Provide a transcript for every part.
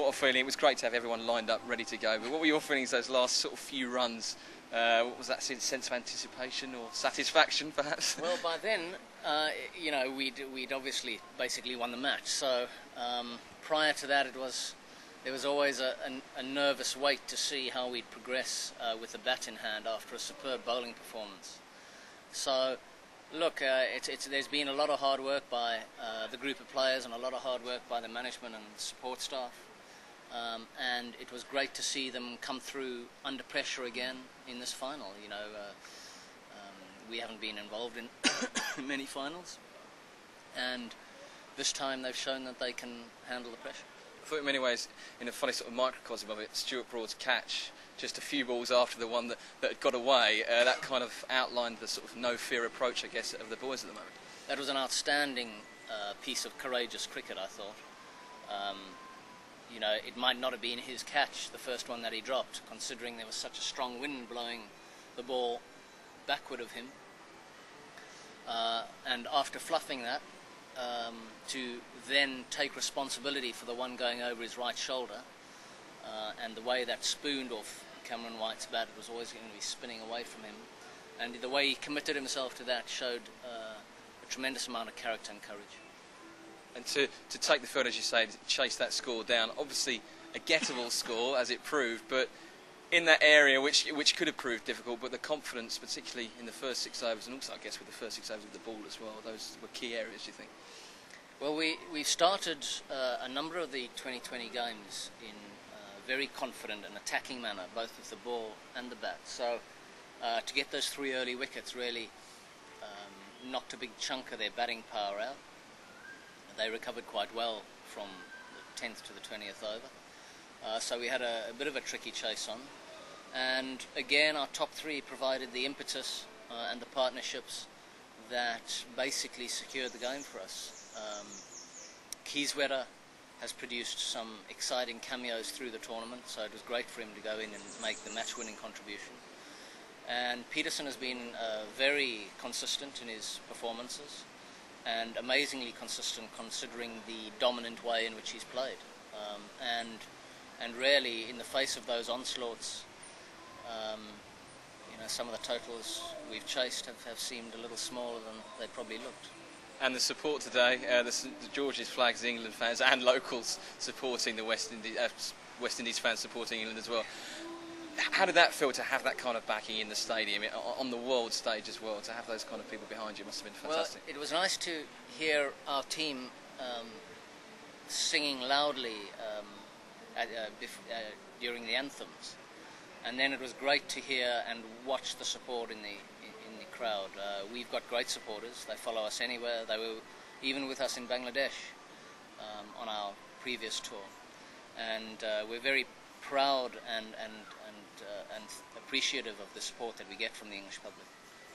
What a feeling! It was great to have everyone lined up, ready to go. But what were your feelings those last sort of few runs? Uh, what was that sense of anticipation or satisfaction, perhaps? Well, by then, uh, you know, we'd we'd obviously basically won the match. So um, prior to that, it was there was always a, a, a nervous wait to see how we'd progress uh, with the bat in hand after a superb bowling performance. So. Look, uh, it's, it's, there's been a lot of hard work by uh, the group of players and a lot of hard work by the management and support staff. Um, and it was great to see them come through under pressure again in this final. You know, uh, um, we haven't been involved in many finals, and this time they've shown that they can handle the pressure. I thought in many ways, in a funny sort of microcosm of it, Stuart Broad's catch, just a few balls after the one that, that had got away, uh, that kind of outlined the sort of no fear approach, I guess, of the boys at the moment. That was an outstanding uh, piece of courageous cricket, I thought. Um, you know, it might not have been his catch, the first one that he dropped, considering there was such a strong wind blowing the ball backward of him. Uh, and after fluffing that, um, to then take responsibility for the one going over his right shoulder, uh, and the way that spooned off Cameron White's bat, was always going to be spinning away from him. And the way he committed himself to that showed uh, a tremendous amount of character and courage and to, to take the field, as you say, chase that score down. Obviously, a gettable score, as it proved, but in that area which which could have proved difficult, but the confidence, particularly in the first six overs, and also I guess with the first six overs of the ball as well, those were key areas. Do you think? Well, we we started uh, a number of the 2020 games in a very confident and attacking manner, both with the ball and the bat. So uh, to get those three early wickets really um, knocked a big chunk of their batting power out they recovered quite well from the 10th to the 20th over. Uh, so we had a, a, bit of a tricky chase on. And again, our top three provided the impetus uh, and the partnerships that basically secured the game for us. Um, Kieswetter has produced some exciting cameos through the tournament, so it was great for him to go in and make the match-winning contribution. And Pietersen has been uh, very consistent in his performances and amazingly consistent considering the dominant way in which he's played. Um, and and really, in the face of those onslaughts, um, you know, some of the totals we've chased have, have seemed a little smaller than they probably looked. And the support today, uh, the, the George's flags, the England fans, and locals supporting the West Indies, uh, West Indies fans supporting England as well how did that feel to have that kind of backing in the stadium, on the world stage as well, to have those kind of people behind you must have been fantastic. Well, it was nice to hear our team um, singing loudly um, at, uh, bef- uh, during the anthems, and then it was great to hear and watch the support in the in, in the crowd. Uh, we've got great supporters; they follow us anywhere. They were even with us in Bangladesh um, on our previous tour, and uh, we're very proud and and uh, and appreciative of the support that we get from the English public.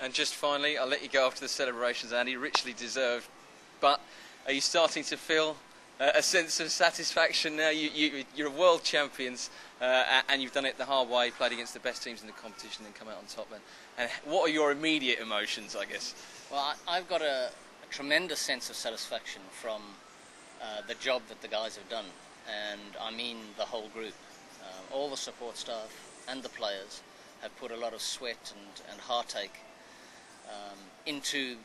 And just finally, I'll let you go after the celebrations, Andy, richly deserved. But are you starting to feel uh, a sense of satisfaction now? You, you, you're world champions, uh, and you've done it the hard way, played against the best teams in the competition, and come out on top. And, and what are your immediate emotions, I guess? Well, I, have got a, a, tremendous sense of satisfaction from uh, the job that the guys have done, and I mean the whole group, uh, all the support staff, and the players have put a lot of sweat and, and heartache um, into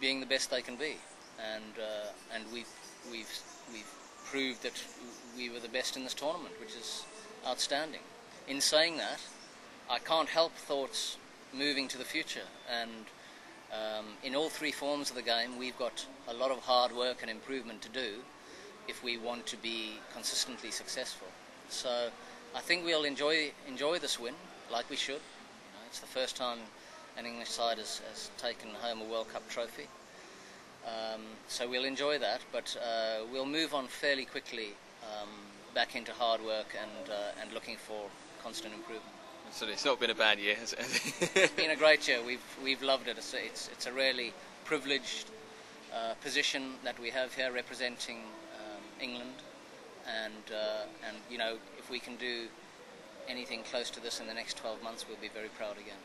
being the best they can be, and uh, and we've we've we've proved that we were the best in this tournament, which is outstanding. In saying that, I can't help thoughts moving to the future, and um, in all three forms of the game, we've got a lot of hard work and improvement to do if we want to be consistently successful. So I think we'll enjoy enjoy this win like we should. You know, it's the first time an English side has, has taken home a World Cup trophy. Um, so we'll enjoy that, but uh, we'll move on fairly quickly um, back into hard work and uh, and looking for constant improvement. So it's not been a bad year, has it? it's been a great year. We've we've loved it. It's it's, it's a really privileged uh, position that we have here representing um, England and uh, and you know if we can do anything close to this in the next 12 months, we'll be very proud again.